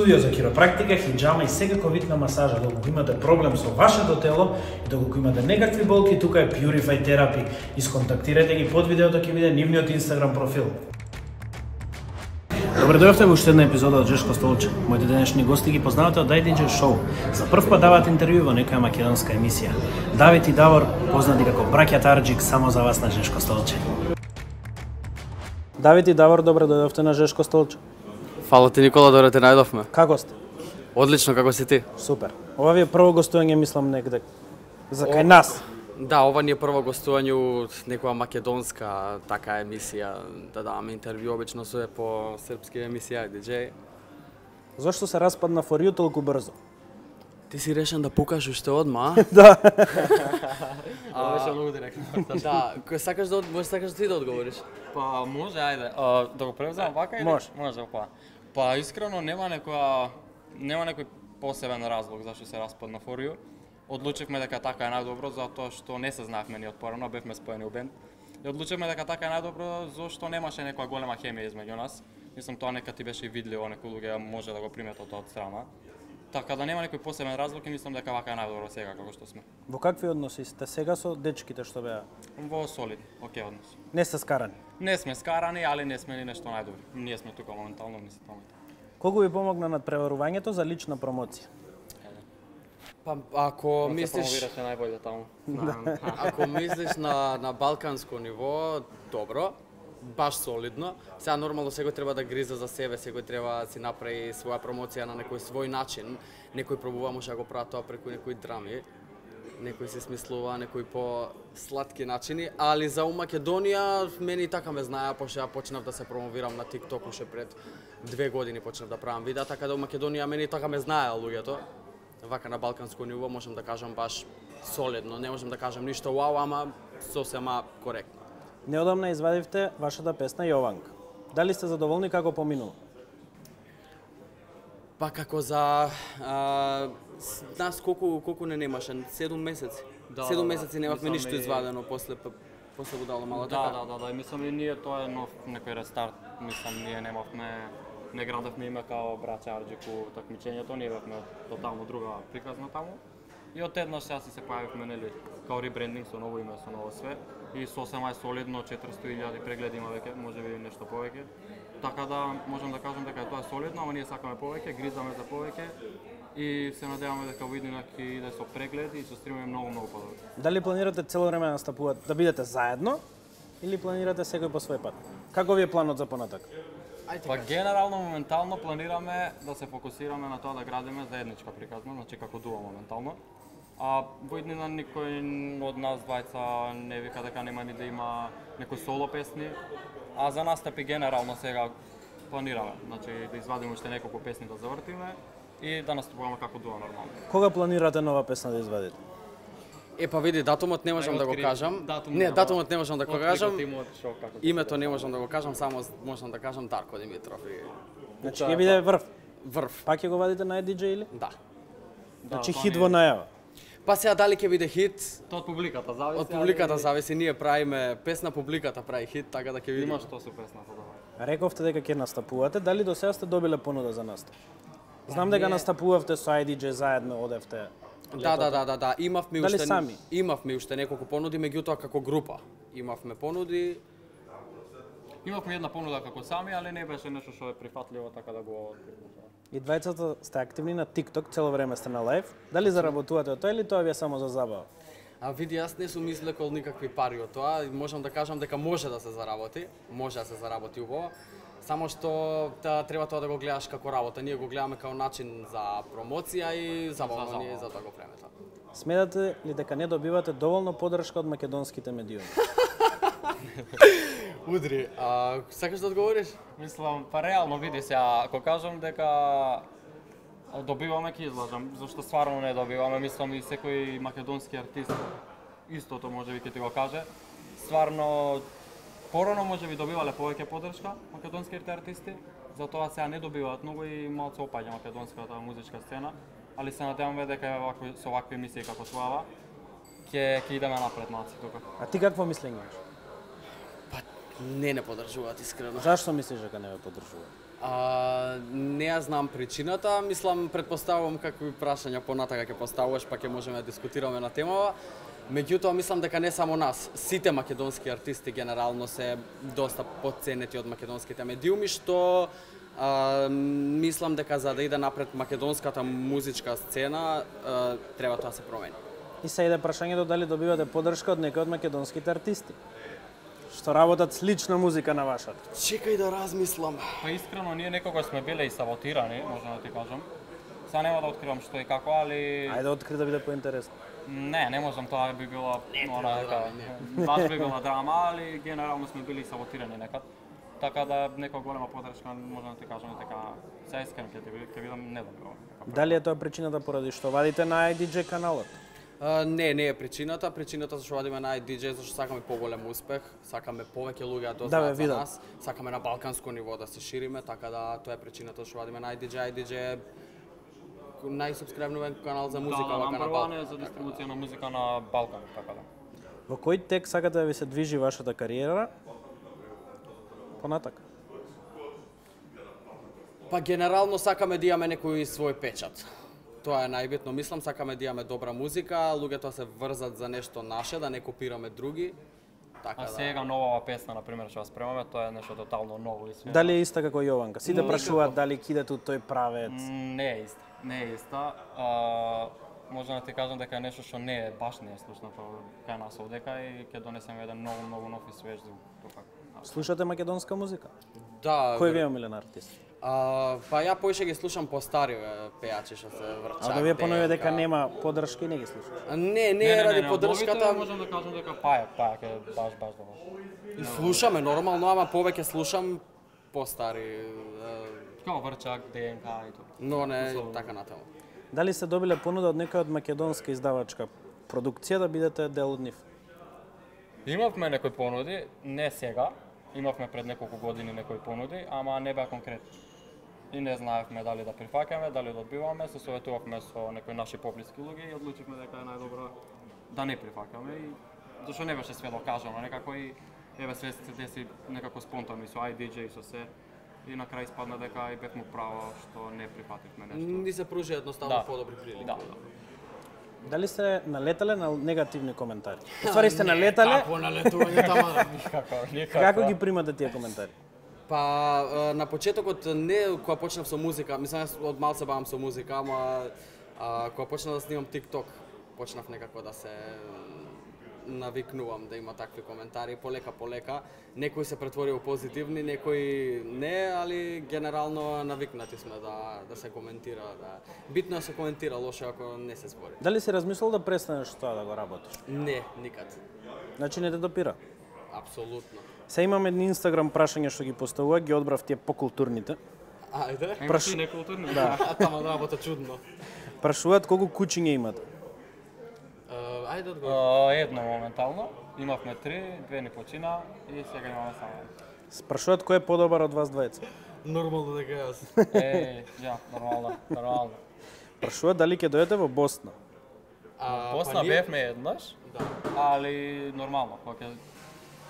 Студио за киропрактика, хиджама и секако вид на масажа. Да доколку имате проблем со вашето тело и да доколку имате некакви болки, тука е Purify Therapy. Исконтактирайте ги под видеото ќе биде нивниот Инстаграм профил. Добре дојавте во уште една епизода од Жешко Столче. Моите денешни гости ги познавате од Дайдиджер Шоу. За прв пат даваат интервју во некоја македонска емисија. Давид и Давор, познати како браќа Тарджик, само за вас на Жешко Столче. Давид и Давор, добре дојавте на Жешко Столче. Фала ти Никола, добре те најдовме. Како сте? Одлично, како си ти? Супер. Ова ви е прво гостување, мислам, негде за кај нас. Да, ова ни е прво гостување у некоја македонска така емисија, да даваме интервју, обично се по српски емисија, диџеј. Зошто се распадна For You толку брзо? Ти си решен да пукаш уште одма, да. А, беше многу директно. а? да, кој сакаш да, можеш сакаш ти да одговориш? Па може, ајде. А, да го превземам вака или? Може. Може, па. Па искрено нема некоја нема некој посебен разлог зашто се распадна Форио. Одлучивме дека така е најдобро затоа што не се знаевме ни од бевме споени у бенд. И одлучивме дека така е најдобро зашто немаше некоја голема хемија измеѓу нас. Мислам тоа нека ти беше видливо, некои луѓе може да го приметат тоа од страна. Така да нема некој посебен разлог и мислам дека вака е најдобро сега како што сме. Во какви односи сте сега со дечките што беа? Во солид, окей однос. Не сте скарани. Не сме скарани, али не сме ни нешто најдобри. Ние сме тука моментално, не се таму. Колку ви помогна надпреварувањето за лична промоција? Па, ако мислиш... Промовираше најбоље таму. Ако мислиш на, на балканско ниво, добро, баш солидно. Сега нормално секој треба да гриза за себе, секој треба да си направи своја промоција на некој свој начин. Некој пробува може да го прават тоа преку некои драми. Некој се смислува некои по сладки начини, али за у Македонија мене и така ме знаја, пошто ја почнав да се промовирам на TikTok уште пред две години почнав да правам видеа, така да у Македонија мене и така ме знаја луѓето. Вака на балканско ниво можам да кажам баш солидно, не можам да кажам ништо вау, ама сосема коректно. Неодамна извадивте вашата песна Јованка. Дали сте задоволни како поминува? Па како за а, с- нас колку колку не немаше 7 месеци. Да, 7 да, да. месеци немавме ништо и- извадено после после будало мало Да, така. да, да, да, мислам и ние тоа е нов некој рестарт. Мислам ние немавме не градевме име као браќа Арџику такмичењето, ние бевме тотално друга приказна таму. И од еднаш сега се појавивме нели као ребрендинг со ново име, со ново све и сосема е солидно 400.000 прегледи има веќе, може би нешто повеќе. Така да можам да кажам дека тоа е солидно, ама ние сакаме повеќе, гризаме за повеќе и се надеваме дека во иднина ќе иде со прегледи и со стримови многу многу подобро. Дали планирате цело време да настапувате, да бидете заедно или планирате секој по свој пат? Како ви е планот за понатак? Па генерално моментално планираме да се фокусираме на тоа да градиме заедничка приказна, значи како дуо моментално. А во иднина никој од нас двајца не вика дека нема ни да има некои соло песни, а за настапи генерално сега планираме, значи да извадиме уште неколку песни да завртиме и да настапуваме како дуо нормално. Кога планирате нова песна да извадите? Е па види датумот не можам да го кажам. датум не, датумот не можам да го кажам. тимот, шо, како се Името не можам да го кажам, само можам да кажам Дарко Димитров и Значи ќе биде врв. врв. Пак ќе го вадите на DJ или? Да. Значи тоа хит не во е- најава. Па сега дали ќе биде хит, Тоа од публиката зависи. од публиката али зависи, ние правиме песна, публиката прави хит, така да ќе видиме. Има што со песната да. Рековте дека ќе настапувате, дали до сега сте добиле понуда за настап? Знам дека не. настапувавте со IDJ заедно, одевте. Да, да, да, да, да, имавме Дали уште сами? имавме уште неколку понуди, меѓутоа како група. Имавме понуди, Имавме една понуда како сами, али не беше нешто што е прифатливо така да го И двајцата сте активни на TikTok, цело време сте на лайв. Дали заработувате од тоа или тоа ви е само за забава? А види, јас не сум излекол никакви пари од тоа, и можам да кажам дека може да се заработи, може да се заработи убаво. Само што та, треба тоа да го гледаш како работа. Ние го гледаме како начин за промоција и забавно За забава. за тоа го правиме тоа. Сметате ли дека не добивате доволно подршка од македонските медиуми? Удри, а сакаш да одговориш? Мислам, па реално види се, ако кажам дека добиваме ќе излажам, зашто стварно не добиваме, мислам и секој македонски артист истото може би ќе ти го каже. Стварно порано може би добивале повеќе поддршка македонските артисти, затоа сега не добиваат многу и малку опаѓа македонската музичка сцена, али се надеваме дека со вакви емисии како твојава ќе ќе идеме напред наци тука. А ти какво мислење имаш? Не не поддржуваат искрено. Зашто мислиш дека не ве поддржува? А, не ја знам причината, мислам, предпоставувам какви прашања понатака ќе поставуваш, па ќе можеме да дискутираме на темава. Меѓутоа, мислам дека не само нас, сите македонски артисти генерално се доста подценети од македонските медиуми, што а, мислам дека за да иде напред македонската музичка сцена, а, треба тоа се промени. И се иде прашањето дали добивате подршка од некои од македонските артисти што работат слична музика на вашата. Чекај да размислам. Па искрено, ние некогаш сме биле и саботирани, можам да ти кажам. Сега нема да откривам што и како, али... Ајде откри да биде поинтересно. Не, не можам, тоа би било она дека баш би била драма, али генерално сме били саботирани некад. Така да некоја голема подршка можам да ти кажам дека се искрен ќе ти ќе бидам не добро. Дали е тоа причината поради што вадите на IDJ каналот? А, не, не е причината. Причината зашто вадиме на IDJ зашто сакаме поголем успех, сакаме повеќе луѓе да Да, бе, дознаат за видам. нас, сакаме на балканско ниво да се шириме, така да тоа е причината зашто вадиме на IDJ. IDJ е најсубскребнувен канал за музика да, на Балкан. за дистрибуција на музика на Балкан, така да. Во кој тек сакате да ви се движи вашата кариера? Понатак. Па генерално сакаме да имаме некој свој печат. Тоа е најбитно. Мислам сакаме да имаме добра музика, луѓето се врзат за нешто наше, да не копираме други. Така А да. сега новава песна, на пример, што ја спремаме, тоа е нешто тотално ново и све. Дали е иста како Јованка? Сите прашуваат дали кидете тој правец. Не е иста. Не е иста. А, можам да ти кажам дека е нешто што не е баш не е слушнато кај нас овдека и ќе донесеме еден многу многу нов и свеж звук. Тоа Слушате македонска музика? Да, Кој ви е омилен артист? А, па ја поише ги слушам по-стари бе, пејачи што се врчат. А да вие понови дека нема подршка и не ги слушате. А, Не, не, е ради поддршката. Новите можам да кажам дека пајак, пајак е баш баш добро. И слушаме нормално, ама повеќе слушам по-стари. е, Као Врчак, ДНК и тоа. Но не Условно. така натаму. Дали се добиле понуда од некоја од македонска издавачка продукција да бидете дел од нив? Имавме некои понуди, не сега, имавме пред неколку години некои понуди, ама не беа конкретни. И не знаевме дали да прифаќаме, дали да одбиваме, се советувавме со некои наши поблиски луѓе и одлучивме дека е најдобро да не прифаќаме и зашто не беше све докажано, некако и еве све се деси некако спонтано и со IDJ и со се и на крај испадна дека и бевме право што не прифативме нешто. Ни се пружи едноставно Да. подобри прилики. Да. Дали сте налетале на негативни коментари? Ствари сте налетале, Какво налетување тама? Никако, никако. како ги примате тие коментари? Па на почетокот не кога почнав со музика, мислам јас од мал се бавам со музика, ама а, кога почнав да снимам TikTok, почнав некако да се навикнувам да има такви коментари полека полека. Некои се претворија у позитивни, некои не, али генерално навикнати сме да да се коментира, да. Битно е да се коментира лошо ако не се збори. Дали си размислил да престанеш тоа да го работиш? Не, никад. Значи не те допира. Апсолутно. Се имам едни инстаграм прашања што ги поставува, ги одбрав тие покултурните. Ајде. Праш- си некултурни. Да. А тама работа чудно. Прашуваат колку кучиња имате. Е, Ајде одговор. Едно моментално. Имавме три, две ни почина и сега имаме само. Спрашуваат кој е подобар од вас двајца. Нормално дека јас. Е, ја, нормално, нормално. Прашуваат дали ќе дојдете во Босна. А, Босна па бевме еднаш, Да. али нормално, кога ќе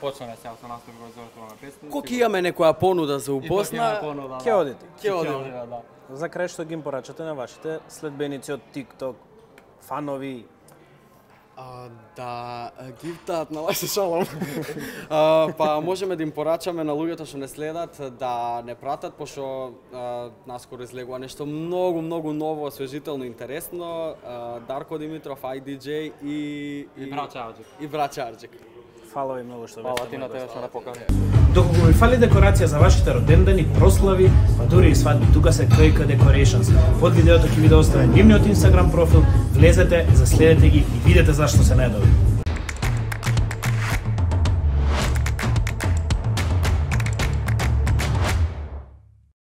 почнеме сега со настав го изготвуваме песни. Кога ќе имаме некоја понуда за у Босна, Ќе одите. ќе одиме, да. За крај што ги им порачате на вашите следбеници од TikTok, фанови, А, да ги втаат на лајсе шалом. а, па можеме да им порачаме на луѓето што не следат да не пратат, пошто наскоро излегува нешто многу, многу ново, освежително, интересно. А, Дарко Димитров, IDJ и... И браќа Аджик. И браќа Арџик. Фала ви многу што Фала ти на тебе што не покани. Доколку ви фали декорација за вашите родендани, прослави, па дури и свадби, тука се KK Decorations. Под видеото ќе ви да оставя нивниот Инстаграм профил, влезете, заследете ги и видете зашто се најдобри.